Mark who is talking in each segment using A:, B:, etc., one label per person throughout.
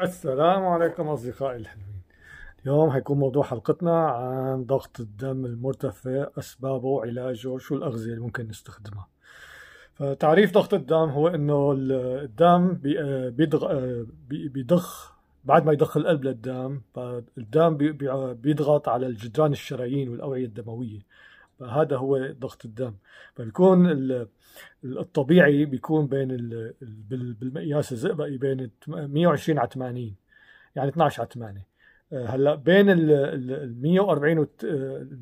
A: السلام عليكم أصدقائي الحلوين. اليوم هيكون موضوع حلقتنا عن ضغط الدم المرتفع أسبابه وعلاجه شو الأغذية اللي ممكن نستخدمها. فتعريف ضغط الدم هو إنه الدم بيضغ بيضخ بعد ما يضخ القلب للدم فالدم بيضغط على الجدران الشرايين والأوعية الدموية. فهذا هو ضغط الدم. فبيكون الطبيعي بيكون بين بالمقياس الزئبقي بين 120 على 80 يعني 12 على 8 آه، هلأ بين ال 140 و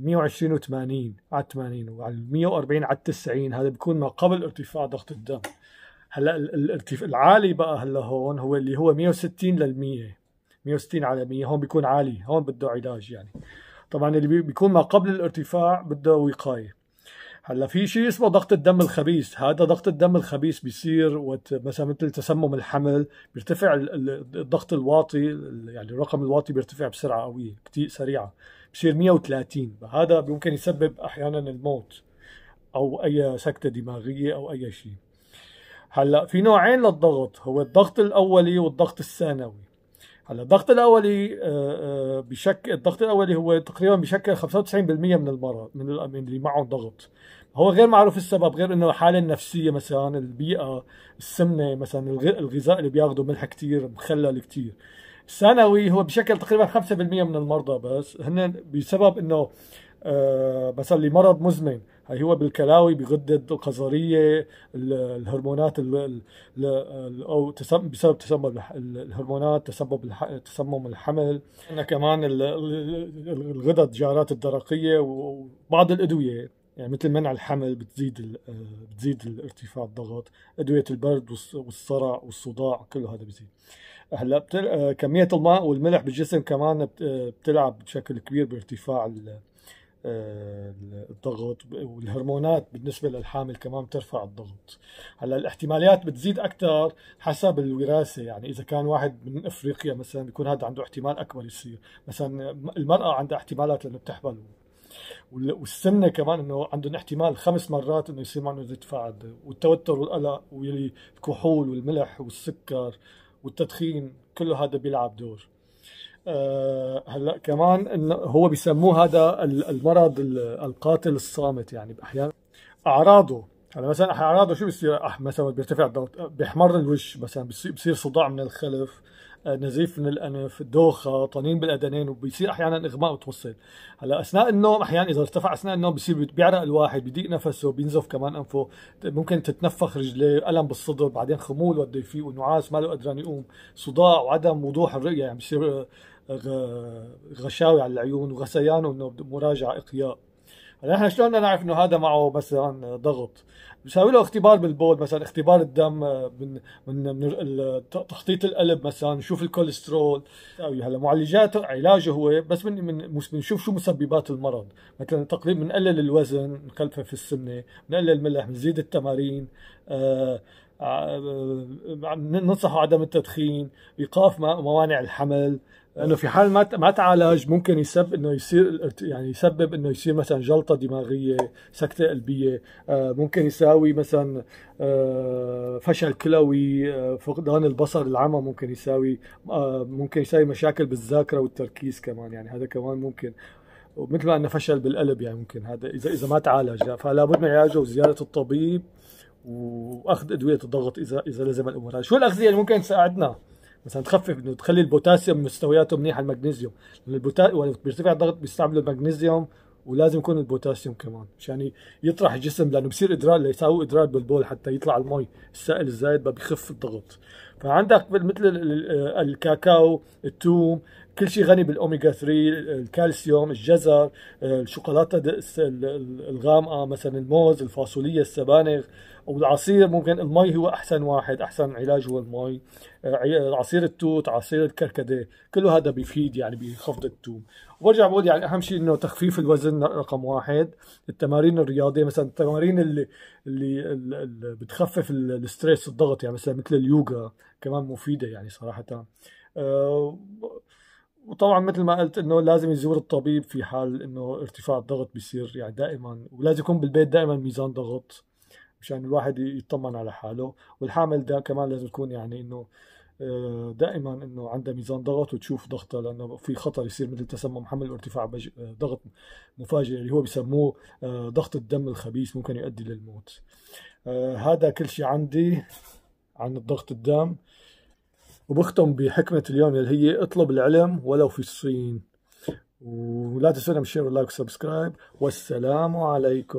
A: 120 و 80 على 80 وعلى 140 على 90 هذا بيكون ما قبل ارتفاع ضغط الدم. هلأ العالي بقى هلأ هون هو اللي هو 160 لل 100 160 على 100 هون بيكون عالي هون بده علاج يعني. طبعا اللي بيكون ما قبل الارتفاع بده وقاية. هلأ في شيء اسمه ضغط الدم الخبيث. هذا ضغط الدم الخبيث بيصير وقت مثلا مثل تسمم الحمل بيرتفع الضغط الواطي يعني الرقم الواطي بيرتفع بسرعة قوية كثير سريعة. بصير 130 هذا ممكن يسبب أحيانا الموت أو أي سكتة دماغية أو أي شيء. هلأ في نوعين للضغط. هو الضغط الأولي والضغط الثانوي. هلا الضغط الأولي آه، آه، بشكل الضغط الأولي هو تقريبا بشكل 95% من المرض من اللي معهم ضغط. هو غير معروف السبب غير إنه الحالة النفسية مثلا البيئة السمنة مثلا الغذاء اللي بياخذوا ملح كثير مخلل كثير الثانوي هو بشكل تقريبا 5% من المرضى بس. هن بسبب إنه آه مثلا لمرض مزمن هو بالكلاوي بغدة القذرية الهرمونات أو بسبب تسمم الهرمونات تسبب تسمم الحمل. عندنا كمان الغدد جارات الدرقية وبعض الأدوية. يعني مثل منع الحمل بتزيد بتزيد الارتفاع الضغط. أدوية البرد والصرع والصداع كله هذا بيزيد هلأ كمية الماء والملح بالجسم كمان بتلعب بشكل كبير بارتفاع آه، الضغط والهرمونات بالنسبة للحامل كمان بترفع الضغط. هلا الاحتماليات بتزيد أكثر حسب الوراثة يعني إذا كان واحد من أفريقيا مثلا بيكون هذا عنده احتمال أكبر يصير. مثلا المرأة عندها احتمالات لأنه بتحمل والسمنة كمان إنه عندهم احتمال خمس مرات إنه يصير معهم ارتفاع والتوتر والقلق والكحول والملح والسكر والتدخين كله هذا بيلعب دور. آه، هلا كمان انه هو بيسموه هذا المرض القاتل الصامت يعني أحيانا أعراضه. هلا مثلا أعراضه شو بيصير؟ مثلا بيرتفع الضغط بيحمر الوش مثلا بيصير صداع من الخلف. آه، نزيف من الانف دوخه طنين بالأدنين وبيصير أحيانا إغماء وتوصل. هلأ أثناء النوم أحيانا إذا ارتفع أثناء النوم بيصير بيعرق الواحد بيضيق نفسه بينزف كمان أنفه. ممكن تتنفخ رجليه ألم بالصدر بعدين خمول بده يفيق ونعاس ما له قدران يقوم. صداع وعدم وضوح الرؤيه يعني بيصير غشاوي على العيون وغثيان وانه مراجعة إقياء. إحنا شلون نعرف إنه هذا معه مثلا ضغط؟ بسوي له اختبار بالبول مثلا اختبار الدم من من, من تخطيط القلب مثلا نشوف الكوليسترول. هلا معالجاته علاجه هو بس من من بنشوف شو مسببات المرض. مثلا تقريبا بنقلل الوزن نخفف السمنة بنقلل الملح بنزيد التمارين آه ننصحه عدم التدخين ايقاف موانع الحمل. لأنه في حال ما ما تعالج ممكن يسبب إنه يصير يعني يسبب إنه يصير مثلا جلطة دماغية سكتة قلبية آه، ممكن يساوي مثلا آه، فشل كلوي آه، فقدان البصر العمى ممكن يساوي ممكن يساوي مشاكل بالذاكرة والتركيز كمان. يعني هذا كمان ممكن ومثل ما انه فشل بالقلب يعني ممكن هذا اذا إذا ما تعالج. فلا بد من علاجه وزياره الطبيب وأخذ أدوية الضغط اذا إذا لزم الأمور. شو الأغذية اللي ممكن تساعدنا؟ مثلا تخفف إنه تخلي البوتاسيوم مستوياته منيحه المغنيسيوم لأن البوتا بيرتفع الضغط بيستعملوا المغنيسيوم ولازم يكون البوتاسيوم كمان. مشان يطرح الجسم لأنه بصير ادرار ليساوي ادرار بالبول حتى يطلع المي السائل الزايد بخف الضغط. فعندك مثل الكاكاو التوم كل شيء غني بالاوميجا 3 الكالسيوم الجزر الشوكولاتة الغامقة مثلا الموز الفاصوليا السبانخ والعصير ممكن المي هو أحسن واحد أحسن علاج هو المي. عصير التوت عصير الكركديه كله هذا بيفيد يعني بخفض التوم. وبرجع بقول يعني أهم شيء إنه تخفيف الوزن رقم واحد. التمارين الرياضية مثلا التمارين اللي اللي, اللي بتخفف الستريس الضغط يعني مثلا مثل اليوغا كمان مفيدة يعني صراحة. أه وطبعا مثل ما قلت إنه لازم يزور الطبيب في حال إنه ارتفاع الضغط بيصير يعني دائما ولازم يكون بالبيت دائما ميزان ضغط مشان الواحد يطمن على حاله والحامل ده كمان لازم يكون يعني إنه آه، دائما إنه عندها ميزان ضغط وتشوف ضغطها لأنه في خطر يصير مثل تسمم حمل وارتفاع. آه، ضغط مفاجئ اللي هو بيسموه آه، ضغط الدم الخبيث ممكن يؤدي للموت هذا كل شيء عندي عن الضغط الدم وبختم بحكمة اليوم اللي هي اطلب العلم ولو في الصين. ولا تنسونا بال share وال like وال subscribe والسلام عليكم.